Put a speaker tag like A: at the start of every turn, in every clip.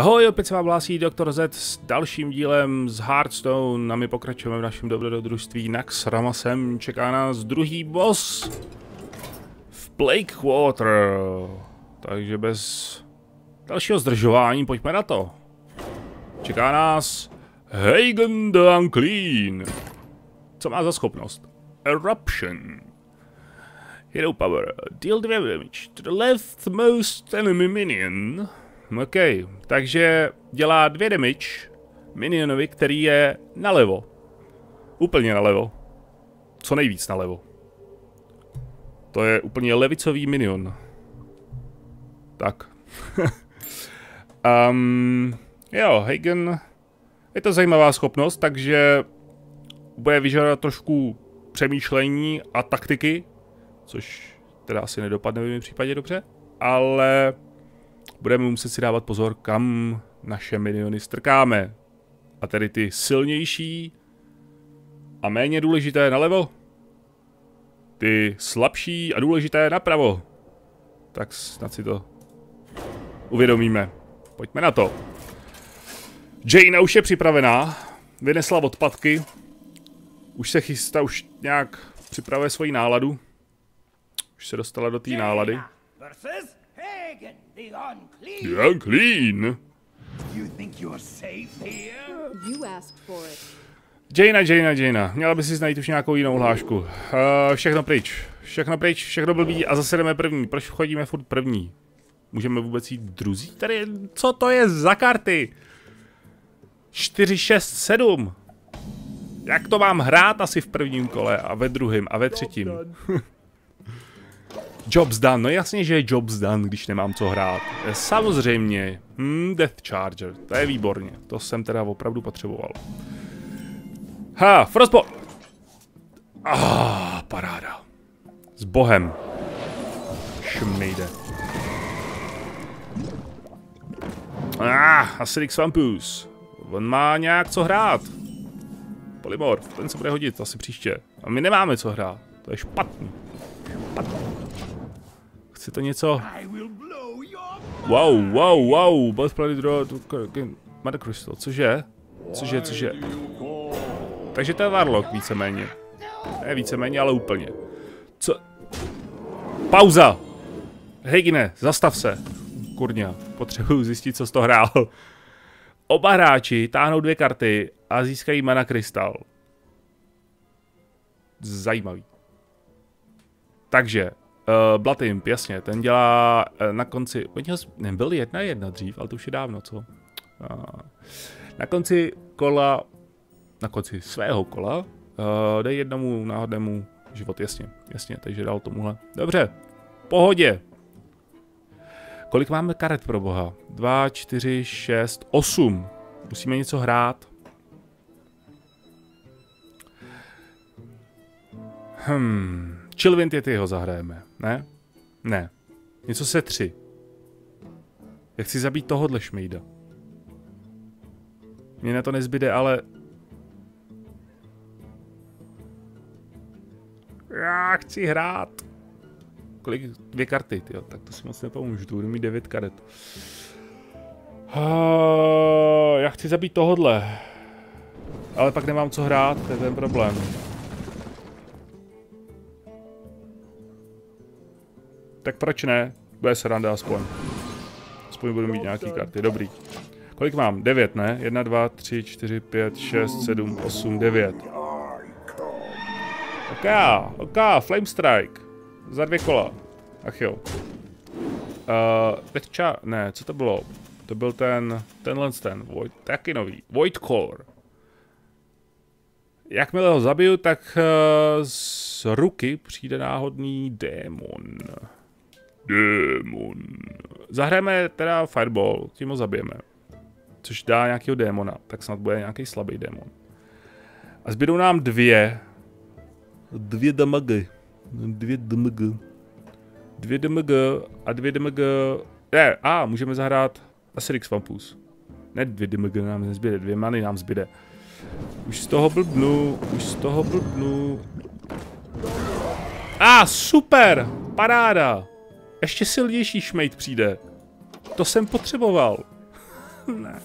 A: Ahoj, opět se vám hlásí Dr. Z s dalším dílem z Hearthstone a my pokračujeme v našem dobrodružství Nax Ramasem. Čeká nás druhý boss v Blakewater. Takže bez dalšího zdržování pojďme na to. Čeká nás Hagen the Unclean. Co má za schopnost? Eruption. Hero power. Deal 2 damage to the leftmost enemy minion. OK, takže dělá dvě damage minionovi, který je nalevo. Úplně nalevo. Co nejvíc nalevo. To je úplně levicový minion. Tak. um, jo, Hagen. Je to zajímavá schopnost, takže bude vyžadovat trošku přemýšlení a taktiky, což teda asi nedopadne v mém případě dobře, ale budeme muset si dávat pozor, kam naše miniony strkáme. A tedy ty silnější a méně důležité nalevo, ty slabší a důležité napravo. Tak snad si to uvědomíme. Pojďme na to. Jane už je připravená, vynesla odpadky, už se chystá, už nějak připravuje svoji náladu. Už se dostala do té nálady. The unclean. The unclean. You think you're safe here? You asked for it. Jaina, Jaina, Jaina. Měla by si najít už nějakou jinou hlášku. Uh, všechno pryč. Všechno pryč, všechno blbý a zase jdeme první. Proč chodíme furt první? Můžeme vůbec jít druzí? Tady, co to je za karty? 4, 6, 7. Jak to mám hrát asi v prvním kole a ve druhém a ve třetím? Jobs done, no jasně, že je jobs done, když nemám co hrát. Samozřejmě, hmm, Death Charger, to je výborně, to jsem teda opravdu potřeboval. Ha, Frostball! Ah, paráda. S bohem. Šmejde. Ah, Acidic Swampus. On má nějak co hrát. Polymorf, ten se bude hodit asi příště. A my nemáme co hrát. To je špatný. Špatný. Chce to něco... Wow, wow, wow, both bloody draw Mother Crystal, cože? Cože, cože? Takže to je Warlock víceméně. Ne víceméně, ale úplně. Co? Pauza! Hegine, zastav se. Kurňa, potřebuju zjistit, co z toho hrál. Oba hráči táhnou dvě karty a získají mana krystal. Zajímavý. Takže, Uh, Imp, jasně, ten dělá uh, na konci, nebyl jedna jedna dřív, ale to už je dávno, co? Uh, na konci kola, na konci svého kola, uh, dej jednomu náhodnému život, jasně, jasně, takže dal tomuhle. Dobře, pohodě. Kolik máme karet pro boha? 2, 4, 6, 8. Musíme něco hrát. Hmm. Chillwind je ty ho zahrajeme, ne? Ne. Něco se tři. Já chci zabít tohohle šmejda. Mně na to nezbyde, ale... Já chci hrát. Kolik? Dvě karty, jo. Tak to si moc nepomůžu, tu budu mít devět karet. Já chci zabít tohodle. Ale pak nemám co hrát, to je ten problém. Tak proč ne? Bude se randa aspoň. Aspoň budu mít nějaký karty, dobrý. Kolik mám? 9, ne? 1, 2, 3, 4, 5, 6, 7, 8, 9. Ok, ok, Flame Strike. Za dvě kola. Ach jo. Uh, teďka, ne, co to bylo? To byl ten, tenhle ten, Void, taky nový. Void Core. Jakmile ho zabiju, tak uh, z ruky přijde náhodný démon. Démon. Zahrajeme teda Fireball, tím ho zabijeme. Což dá nějakého démona, tak snad bude nějaký slabý démon. A zbydou nám dvě. Dvě damagy. Dvě damagy. Dvě damage a dvě damage. Ne, a můžeme zahrát Acerix Vampus. Ne dvě damage nám nezbyde, dvě many nám zbyde. Už z toho blbnu, už z toho blbnu. A, ah, super! Paráda! Ještě silnější šmejt přijde. To jsem potřeboval. ne.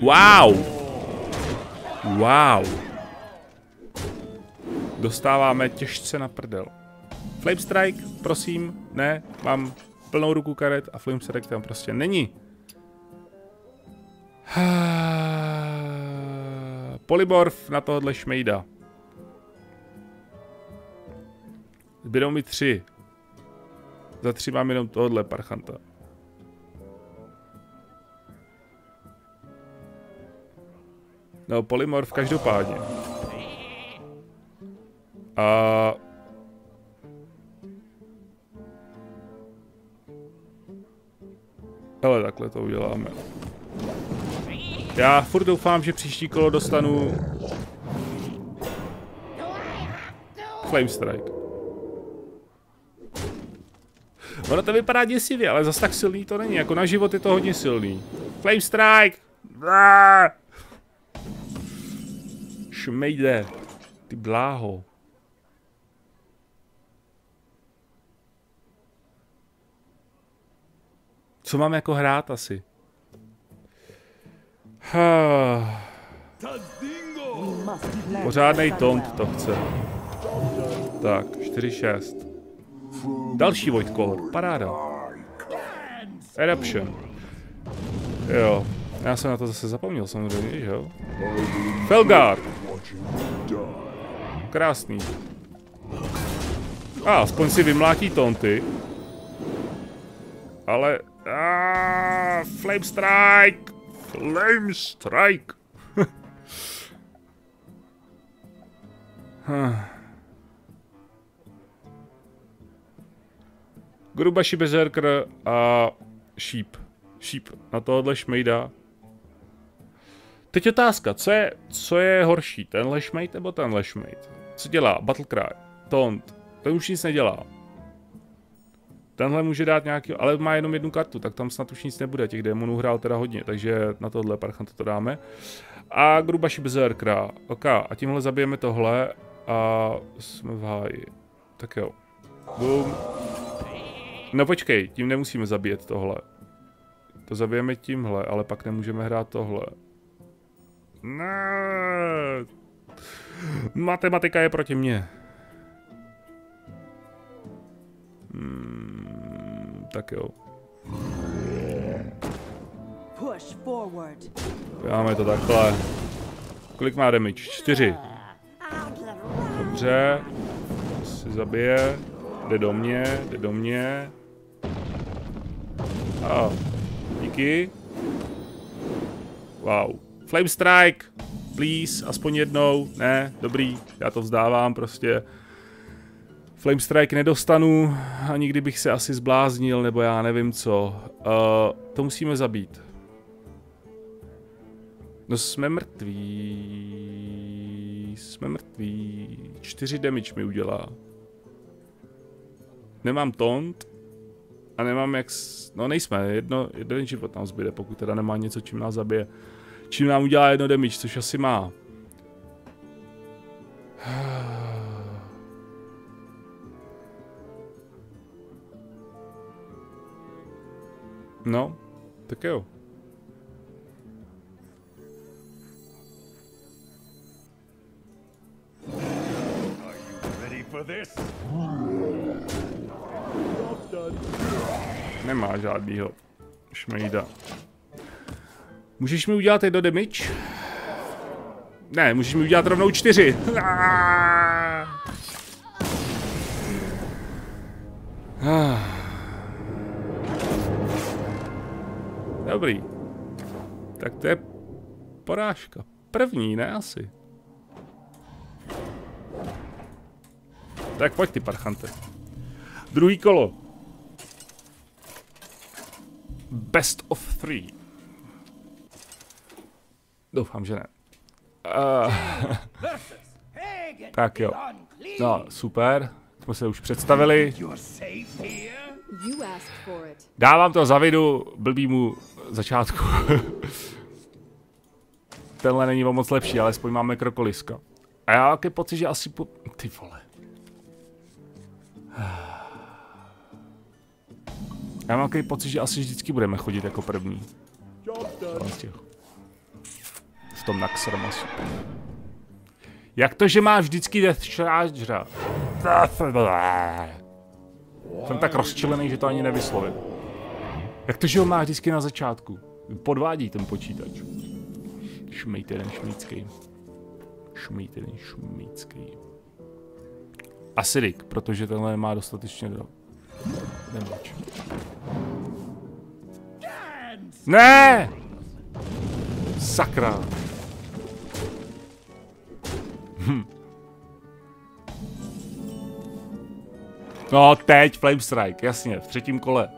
A: Wow. Wow. Dostáváme těžce na prdel. Flame Strike, prosím, ne, mám plnou ruku karet a Flame Strike tam prostě není. Polymorf na tohle šmejda. Zbydou mi tři. Za tři mám jenom tohle parchanta. No, polymorf každopádně. A... Ale takhle to uděláme. Já furt doufám, že příští kolo dostanu... Flame Strike. Ono to vypadá děsivě, ale zas tak silný to není. Jako na život je to hodně silný. Flame Strike! Šmejde. Ty bláho. Co mám jako hrát asi? Pořádnej tont to chce. Tak, 4-6. Další Void paráda. Eruption. Jo, já jsem na to zase zapomněl samozřejmě, že jo? Felgard. Krásný. A, aspoň si vymlátí tonty. Ale... Ah, Flame Strike! Flame Strike! Grubaši Berserker a Sheep. Sheep na tohle šmejda. Teď otázka, co je, co je horší, tenhle šmejd nebo tenhle šmejd? Co dělá? Battlecry, Taunt, ten už nic nedělá. Tenhle může dát nějaký, ale má jenom jednu kartu, tak tam snad už nic nebude, těch démonů hrál teda hodně, takže na tohle parchant to dáme. A Grubaši Berserkera, ok, a tímhle zabijeme tohle a jsme v háji. Tak jo. Boom. No počkej, tím nemusíme zabíjet tohle. To zabijeme tímhle, ale pak nemůžeme hrát tohle. Ne. Matematika je proti mně. Hmm, tak jo. Máme to takhle. Kolik má damage? Čtyři. Dobře. Si zabije. Jde do mě, jde do mě. A, díky. Wow. Flame Strike, please, aspoň jednou. Ne, dobrý, já to vzdávám prostě. Flame Strike nedostanu, ani kdybych se asi zbláznil, nebo já nevím co. Uh, to musíme zabít. No jsme mrtví. Jsme mrtví. Čtyři damage mi udělá. Nemám tont. A nemám jak... S... No nejsme, jedno, jeden život nám zbyde, pokud teda nemá něco, čím nás zabije. Čím nám udělá jedno damage, což asi má. No, tak jo. Nemá žádnýho šmejda. Můžeš mi udělat jedno damage? Ne, můžeš mi udělat rovnou čtyři. Dobrý. Tak to je porážka. První, ne asi. Tak pojď ty parchante. Druhý kolo. Best of three. Doufám, že ne. Uh, tak jo. No, super. Jsme se už představili. Dávám to za vidu blbýmu začátku. Tenhle není o moc lepší, ale aspoň máme krokoliska. A já jaký pocit, že asi po... Ty vole. Já mám takový pocit, že asi vždycky budeme chodit jako první. V tom Naxramasu. Jak to, že máš vždycky Death Chargera? Jsem tak rozčilený, že to ani nevyslovím. Jak to, že ho má vždycky na začátku? Podvádí ten počítač. Šmejte ten šmícký. Šmejte ten šmícký. Acidic, protože tenhle má dostatečně Nemoč. Ne! Sakra. Hm. No teď Flame Strike, jasně, v třetím kole.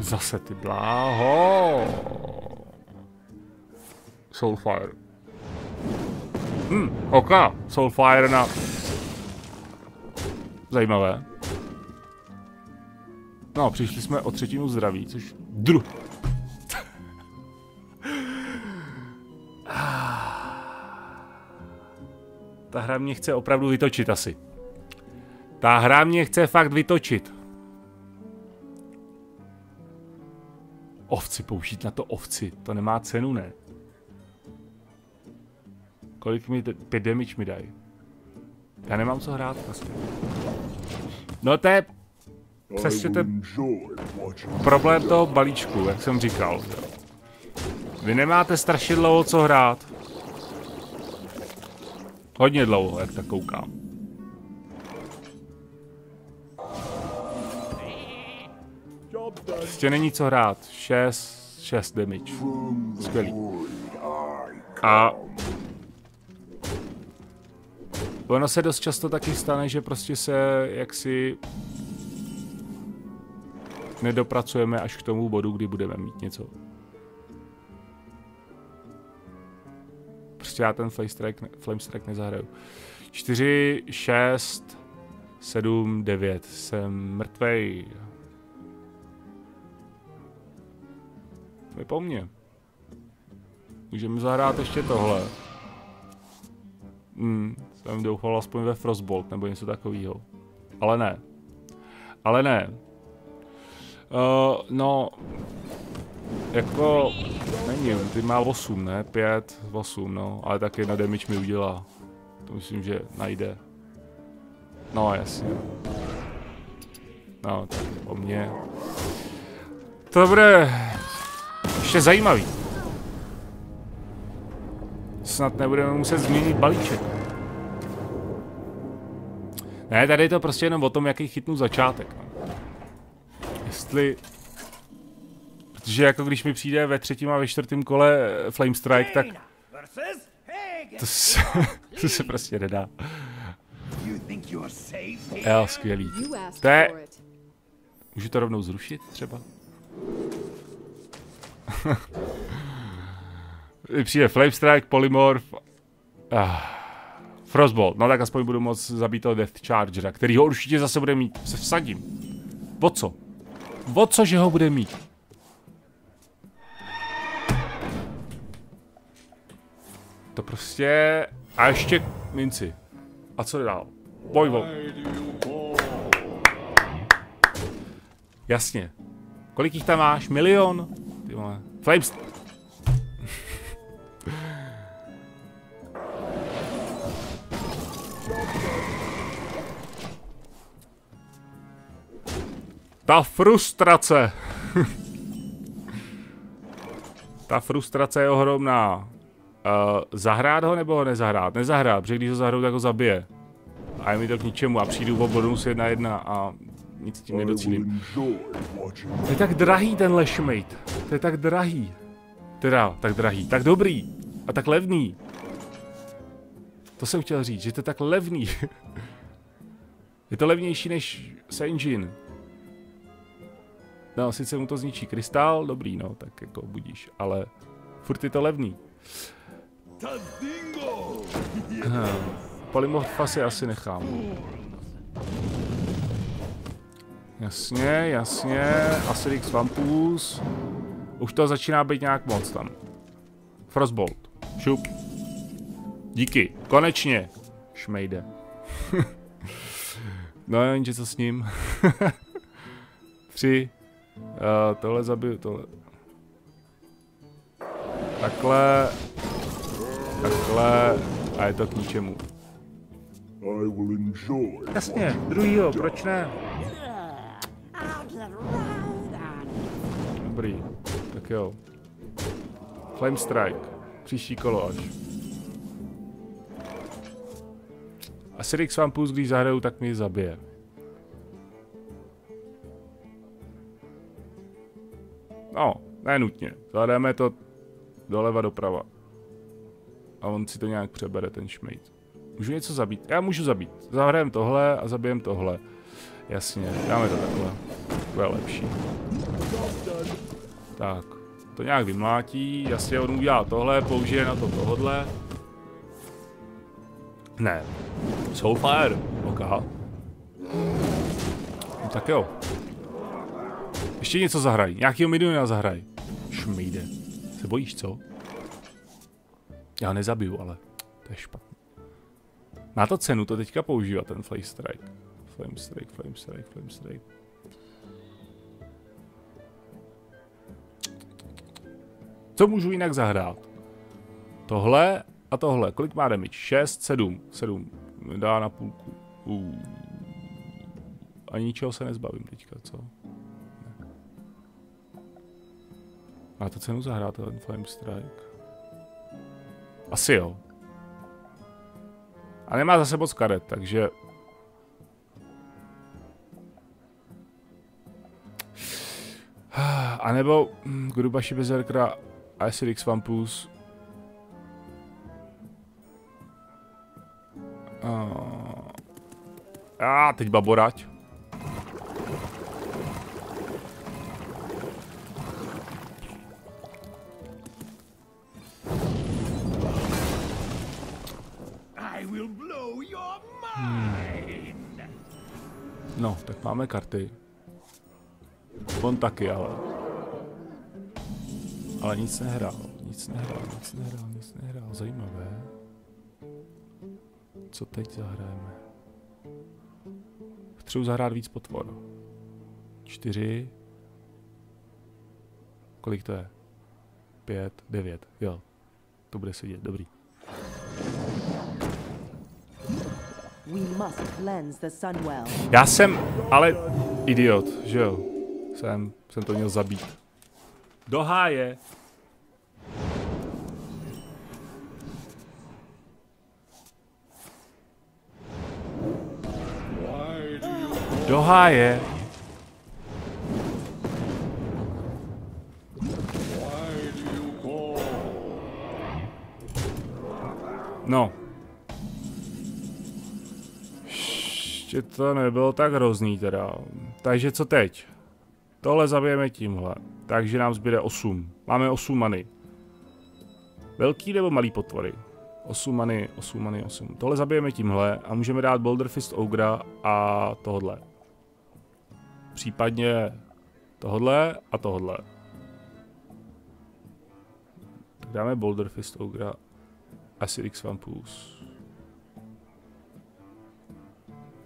A: Zase ty bláho. Soulfire. Hm, ok, Soulfire na... Zajímavé. No, přišli jsme o třetinu zdraví, což... Dru... Ta hra mě chce opravdu vytočit asi. Ta hra mě chce fakt vytočit. Ovci, použít na to ovci, to nemá cenu, ne? Kolik mi, pět damage mi dají. Já nemám co hrát prostě. No to je přesně ten problém toho balíčku, jak jsem říkal. Vy nemáte strašně dlouho co hrát. Hodně dlouho, jak tak koukám. Prostě není co hrát. 6, 6 damage. Skvělý. A ono se dost často taky stane, že prostě se jaksi nedopracujeme až k tomu bodu, kdy budeme mít něco. Prostě já ten Flame Strike, Flame Strike nezahraju. 4, 6, 7, 9. Jsem mrtvej. Je po mně. Můžeme zahrát ještě tohle. Hmm, jsem doufal aspoň ve Frostbolt nebo něco takového. Ale ne. Ale ne. Uh, no, jako, není, ty má 8, ne? 5, 8, no, ale taky na damage mi udělá. To myslím, že najde. No, jasně. No, tak o mě. To bude ještě zajímavý. Snad nebudeme muset změnit balíček. Ne, tady je to prostě jenom o tom, jaký chytnu začátek. No. Jestli... Protože jako když mi přijde ve třetím a ve čtvrtém kole Flame Strike, tak... To se, to se prostě nedá. Jo, skvělý. To je... Můžu to rovnou zrušit třeba? Přijde Flame Strike, Polymorph. Ah, Frostbolt. No tak aspoň budu moc zabít toho Death Chargera, který ho určitě zase bude mít. Se vsadím. O co? O co, že ho bude mít? To prostě... A ještě minci. A co dál? Bojvo. Jasně. Kolik jich tam máš? Milion? Ty vole. Flames... Ta frustrace. Ta frustrace je ohromná. Uh, zahrát ho nebo ho nezahrát? Nezahrát, protože když ho zahraju, tak ho zabije. A je mi to k ničemu a přijdu v bonus jedna jedna a nic tím nedocílím. To je tak drahý ten lešmate. To je tak drahý. Teda, tak drahý. Tak dobrý. A tak levný. To jsem chtěl říct, že to je tak levný. je to levnější než Senjin. No, sice mu to zničí krystál, dobrý, no, tak jako budíš, ale furt je to levný. Polymorfa si asi nechám. Jasně, jasně, Acidix Vampus. Už to začíná být nějak moc tam. Frostbolt. Šup. Díky, konečně. Šmejde. no jenže co s ním? Tři. Uh, tohle zabiju, tohle. Takhle. Takhle. A je to k ničemu. Jasně, druhýho, proč ne? Dobrý, tak jo. Flame Strike. Příští kolo až. Acidix Vampus, když zahraju, tak mi zabije. No, nenutně. Zahrajeme to doleva doprava. A on si to nějak přebere, ten šmejt. Můžu něco zabít? Já můžu zabít. Zahrajem tohle a zabijem tohle. Jasně, dáme to takhle. To je lepší. Tak, to nějak vymlátí. Jasně, on udělá tohle, použije na to tohodle. Ne. Soulfire. OK. No, tak jo. Ještě něco zahraj. Nějakýho miniona zahraj. Šmejde. Se bojíš, co? Já nezabiju, ale to je špatné. Má to cenu to teďka používat, ten Flame Strike. Flame Strike, Flame Strike, Flame Strike. Co můžu jinak zahrát? Tohle a tohle. Kolik má damage? 6, 7. 7. Dá na půlku. Uh. Ani ničeho se nezbavím teďka, co? Má to cenu zahrát ten Flame Strike? Asi jo. A nemá zase moc karet, takže... A nebo hm, Grubaši Bezerkra Acidix Vampus. A teď baborať. Máme karty. On taky, ale. Ale nic nehrál, nic nehrál, nic nehrál, nic nehrál. Zajímavé. Co teď zahrajeme? Potřebuji zahrát víc potvor. Čtyři. Kolik to je? Pět, devět, jo. To bude sedět, dobrý. Já jsem ale idiot, že jo? Jsem, jsem to měl zabít. Do háje. Do háje. No. Ještě to nebylo tak hrozný teda. Takže co teď? Tohle zabijeme tímhle. Takže nám zbyde 8. Máme 8 many. Velký nebo malý potvory? 8 many, 8 many, 8. Tohle zabijeme tímhle a můžeme dát Boulder Fist Ogra a tohle. Případně tohle a tohle. Tak dáme Boulder Fist Ogra Acidix Vampus.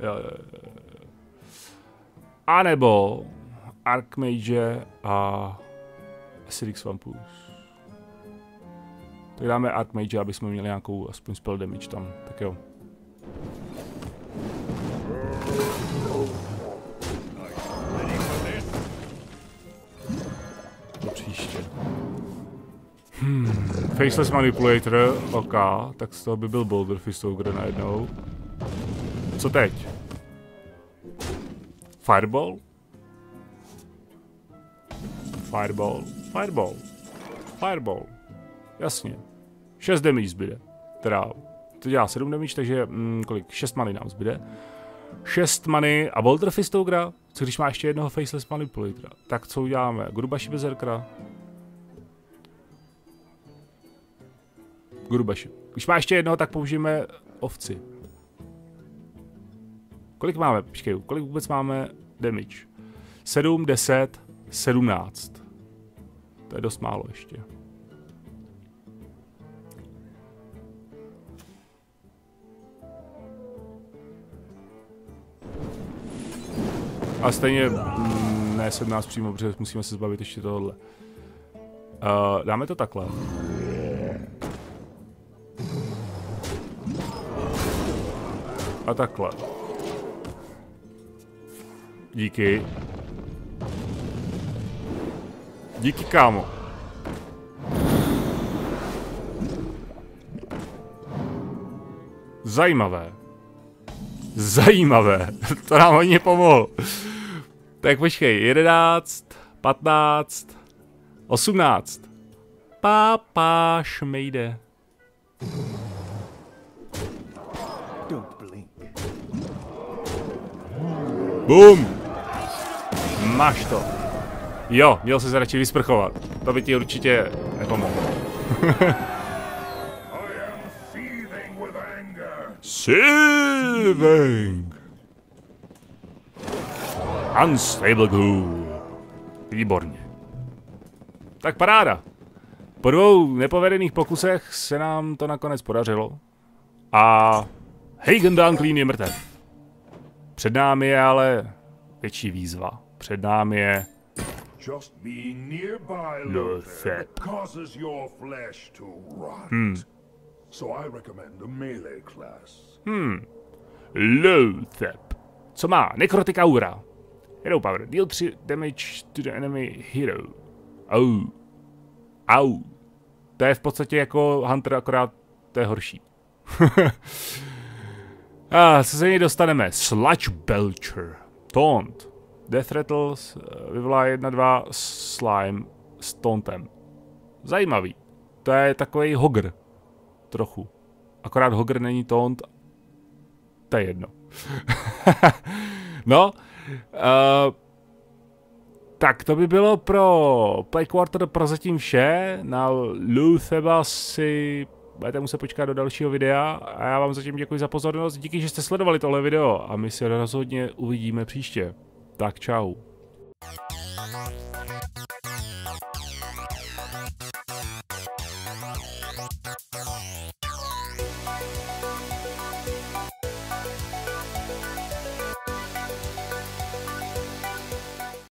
A: Jo, jo, jo. A nebo Archmage a Acidix Vampus. Tak dáme Archmage, aby jsme měli nějakou aspoň spell damage tam. Tak jo. Do příště. Hmm. Faceless Manipulator, ok, tak z toho by byl Boulder Fist Ogre najednou. Co teď? Fireball? Fireball, Fireball, Fireball. Jasně. 6 damage zbyde. Teda, to dělá 7 damage, takže mm, kolik? 6 many nám zbyde. 6 many a Bolter Fistogra? Co když má ještě jednoho Faceless Manipulatora? Tak co uděláme? Grubaši Bezerkra? Grubaši. Když má ještě jednoho, tak použijeme ovci. Kolik máme? Počkej, kolik vůbec máme damage? 7, 10, 17. To je dost málo ještě. A stejně mm, ne 17 přímo, protože musíme se zbavit ještě tohle. Uh, eh, dáme to takhle. A takhle. Díky. Díky, kámo. Zajímavé. Zajímavé. to nám hodně pomohl. Tak počkej, 11, 15, 18. Papáš mejde. Bum! Máš to. Jo, měl se radši vysprchovat. To by ti určitě nepomohlo. Seething! Unstable ghoul. Výborně. Tak paráda. Po dvou nepovedených pokusech se nám to nakonec podařilo. A Hagen Dunklin je mrtev. Před námi je ale větší výzva. Před námi je
B: Just being nearby
A: Lothep.
B: causes your flesh to rot.
A: Hmm.
B: So I recommend a melee class.
A: Lothep. Co má? Necrotic Aura. Hero Power. Deal 3 damage to the enemy hero. Au. Au. To je v podstatě jako Hunter, akorát to je horší. A co se něj dostaneme? Sludge Belcher. Taunt. Death Rattles eh, vyvolá 1-2 slime s tauntem. Zajímavý. To je takový hogr. Trochu. Akorát hogr není taunt. To je jedno. no. Uh, tak to by bylo pro Play Quarter prozatím vše. Na Lutheba si budete muset počkat do dalšího videa a já vám zatím děkuji za pozornost. Díky, že jste sledovali tohle video a my se rozhodně uvidíme příště. Tak čau.